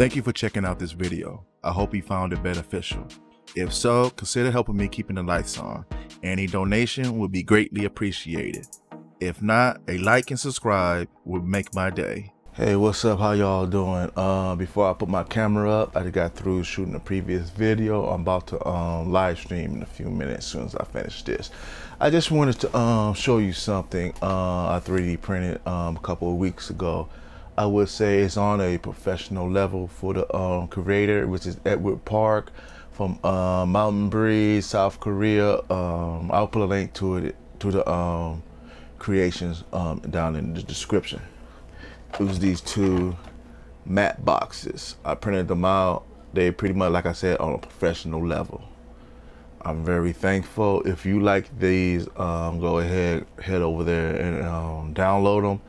Thank you for checking out this video. I hope you found it beneficial. If so, consider helping me keeping the lights on. Any donation would be greatly appreciated. If not, a like and subscribe would make my day. Hey, what's up? How y'all doing? Uh, before I put my camera up, I got through shooting a previous video. I'm about to um, live stream in a few minutes as soon as I finish this. I just wanted to um, show you something uh, I 3D printed um, a couple of weeks ago. I would say it's on a professional level for the um, creator, which is Edward Park from uh, Mountain Breeze, South Korea. Um, I'll put a link to it to the um, creations um, down in the description. It was these two matte boxes. I printed them out. They pretty much, like I said, on a professional level. I'm very thankful. If you like these, um, go ahead, head over there and um, download them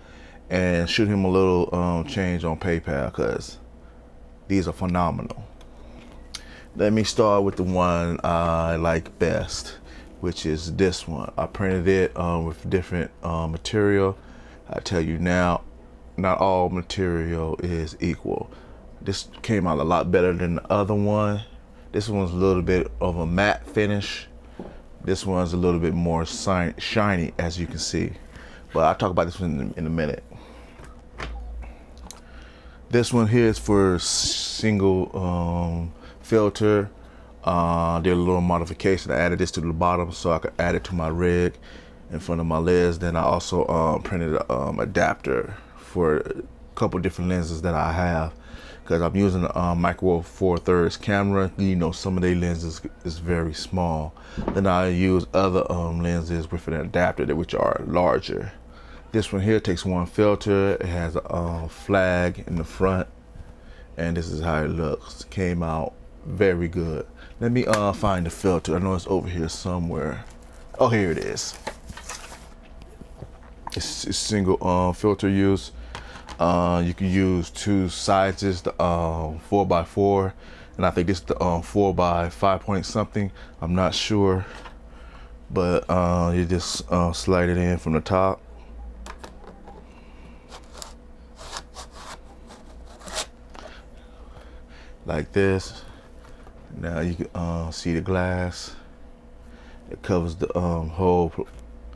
and shoot him a little um, change on PayPal because these are phenomenal. Let me start with the one I like best, which is this one. I printed it um, with different uh, material. I tell you now, not all material is equal. This came out a lot better than the other one. This one's a little bit of a matte finish. This one's a little bit more shiny, as you can see. But I'll talk about this one in a minute. This one here is for single um, filter. Uh, did a little modification. I added this to the bottom so I could add it to my rig in front of my lens. Then I also um, printed an um, adapter for a couple different lenses that I have because I'm using a um, micro four thirds camera. You know, some of the lenses is very small. Then I use other um, lenses with an adapter which are larger. This one here takes one filter. It has a flag in the front. And this is how it looks. Came out very good. Let me uh, find the filter. I know it's over here somewhere. Oh, here it is. It's, it's single uh, filter use. Uh, you can use two sizes, the uh, four by four, and I think this is the um, four by five point something. I'm not sure, but uh, you just uh, slide it in from the top. Like this. Now you can uh, see the glass. It covers the um, whole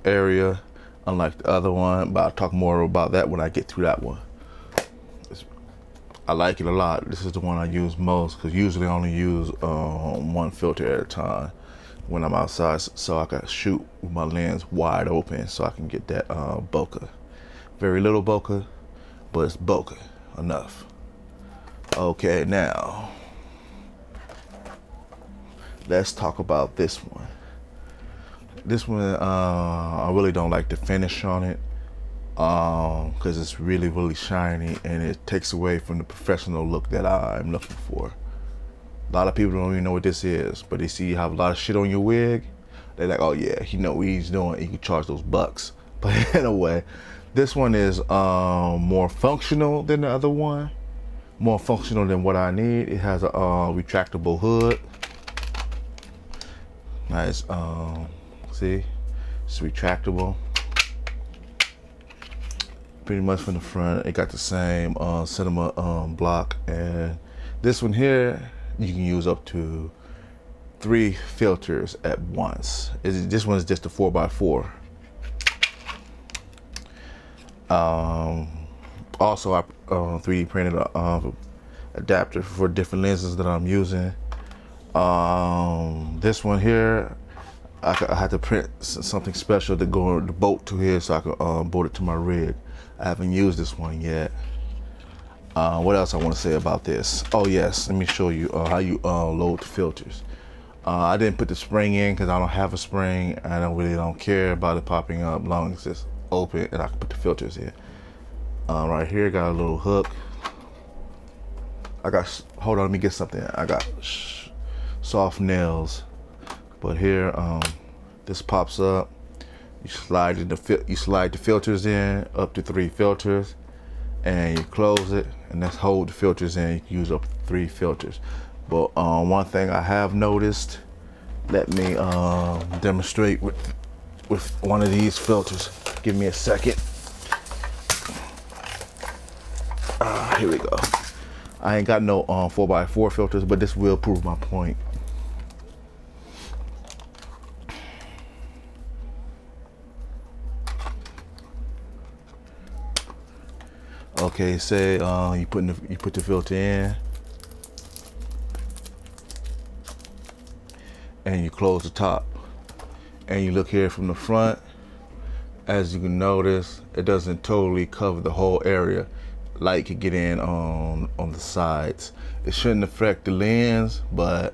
area, unlike the other one. But I'll talk more about that when I get through that one. It's, I like it a lot. This is the one I use most because usually I only use um, one filter at a time when I'm outside, so I can shoot with my lens wide open, so I can get that uh, bokeh. Very little bokeh, but it's bokeh enough. Okay, now let's talk about this one. This one, uh, I really don't like the finish on it because um, it's really, really shiny and it takes away from the professional look that I'm looking for. A lot of people don't even know what this is, but they see you have a lot of shit on your wig. They're like, oh yeah, he know what he's doing. He can charge those bucks. But in a way, this one is um, more functional than the other one more functional than what I need. It has a retractable hood. Nice, um, see, it's retractable. Pretty much from the front, it got the same uh, cinema um, block. And this one here, you can use up to three filters at once. It's, this one is just a 4x4. Um, also I uh, 3D printed a uh, adapter for different lenses that I'm using. Um, this one here, I, I, had to print something special to go the bolt to here so I could um, bolt it to my rig. I haven't used this one yet. Uh, what else I want to say about this? Oh yes, let me show you uh, how you uh, load the filters. Uh, I didn't put the spring in because I don't have a spring. I don't really don't care about it popping up long as it's open and I can put the filters in. Uh, right here, got a little hook. I got, hold on, let me get something. I got soft nails. But here, um, this pops up. You slide the you slide the filters in up to three filters, and you close it, and that's hold the filters in. You can use up three filters. But um, one thing I have noticed, let me um, demonstrate with with one of these filters. Give me a second. Uh, here we go. I ain't got no um 4x4 filters, but this will prove my point. Okay, say uh, you put the, you put the filter in, and you close the top, and you look here from the front. As you can notice, it doesn't totally cover the whole area. Light could get in on on the sides. It shouldn't affect the lens, but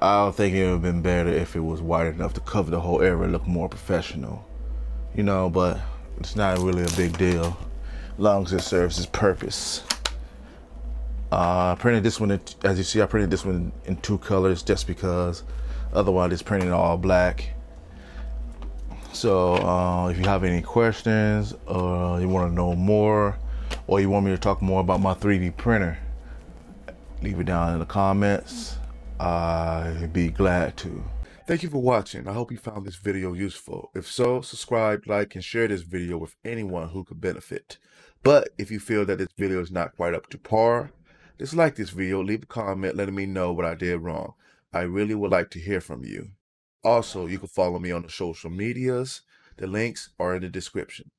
I don't think it would have been better if it was wide enough to cover the whole area, look more professional. You know, but it's not really a big deal long as it serves its purpose. Uh, I printed this one, as you see, I printed this one in two colors just because otherwise it's printed all black. So uh, if you have any questions or you want to know more or you want me to talk more about my 3D printer, leave it down in the comments. I'd be glad to. Thank you for watching. I hope you found this video useful. If so, subscribe, like, and share this video with anyone who could benefit. But if you feel that this video is not quite up to par, dislike this video, leave a comment letting me know what I did wrong. I really would like to hear from you. Also, you can follow me on the social medias. The links are in the description.